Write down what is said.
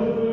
Hallelujah.